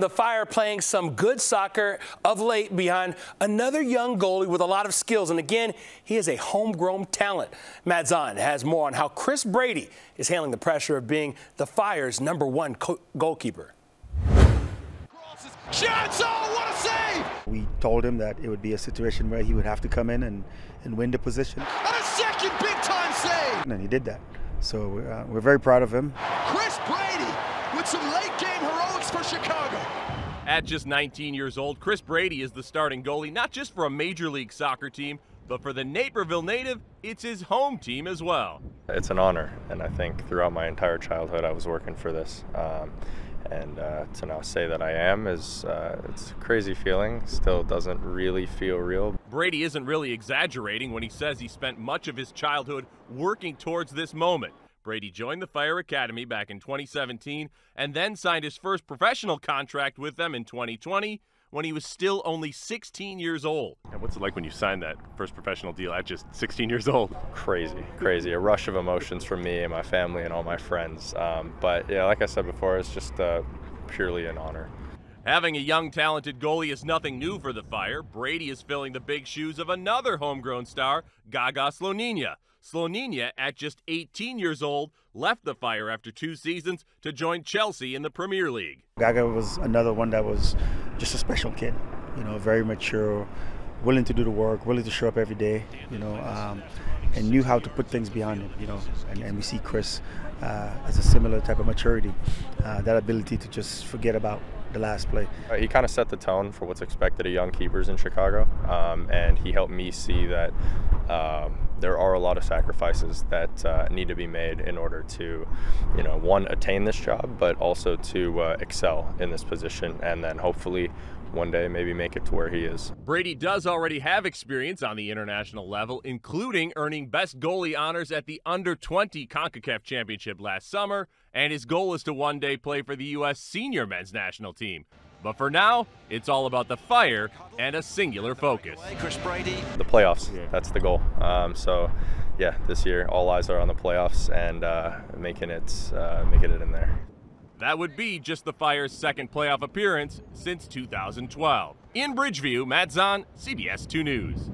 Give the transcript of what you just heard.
The Fire playing some good soccer of late behind another young goalie with a lot of skills. And again, he is a homegrown talent. Matt Zahn has more on how Chris Brady is handling the pressure of being the Fire's number one goalkeeper. Shots! Oh, what a save! We told him that it would be a situation where he would have to come in and, and win the position. And a second big time save! And he did that. So uh, we're very proud of him. Chris Brady with some late game heroics for Chicago. At just 19 years old, Chris Brady is the starting goalie, not just for a Major League Soccer team, but for the Naperville native, it's his home team as well. It's an honor, and I think throughout my entire childhood I was working for this. Um, and uh, to now say that I am is uh, it's a crazy feeling. Still doesn't really feel real. Brady isn't really exaggerating when he says he spent much of his childhood working towards this moment. Brady joined the Fire Academy back in 2017 and then signed his first professional contract with them in 2020 when he was still only 16 years old. And what's it like when you signed that first professional deal at just 16 years old? Crazy, crazy. A rush of emotions for me and my family and all my friends. Um, but yeah, like I said before, it's just uh, purely an honor. Having a young, talented goalie is nothing new for the Fire. Brady is filling the big shoes of another homegrown star, Gaga Slonina. Slonina, at just 18 years old, left the Fire after two seasons to join Chelsea in the Premier League. Gaga was another one that was just a special kid, you know, very mature, willing to do the work, willing to show up every day, you know, um, and knew how to put things behind him, you know. And, and we see Chris uh, as a similar type of maturity, uh, that ability to just forget about the last play. Uh, he kind of set the tone for what's expected of young keepers in Chicago, um, and he helped me see that there are a lot of sacrifices that uh, need to be made in order to, you know, one attain this job, but also to uh, excel in this position, and then hopefully one day maybe make it to where he is. Brady does already have experience on the international level, including earning best goalie honors at the under 20 CONCACAF championship last summer, and his goal is to one day play for the U.S. senior men's national team. But for now, it's all about the fire and a singular focus. Chris Brady. The playoffs, that's the goal. Um, so, yeah, this year all eyes are on the playoffs and uh, making it, uh, making it in there. That would be just the Fire's second playoff appearance since 2012. In Bridgeview, Matt Zahn, CBS 2 News.